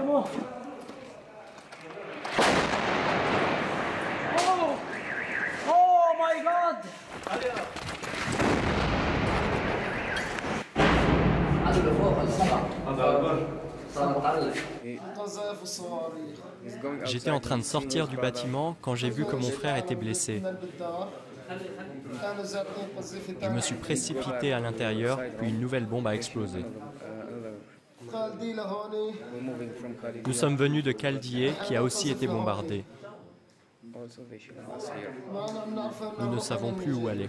Oh Oh my god J'étais en train de sortir du bâtiment quand j'ai vu que mon frère était blessé. Je me suis précipité à l'intérieur, puis une nouvelle bombe a explosé. Nous sommes venus de Caldier, qui a aussi été bombardé. Nous ne savons plus où aller.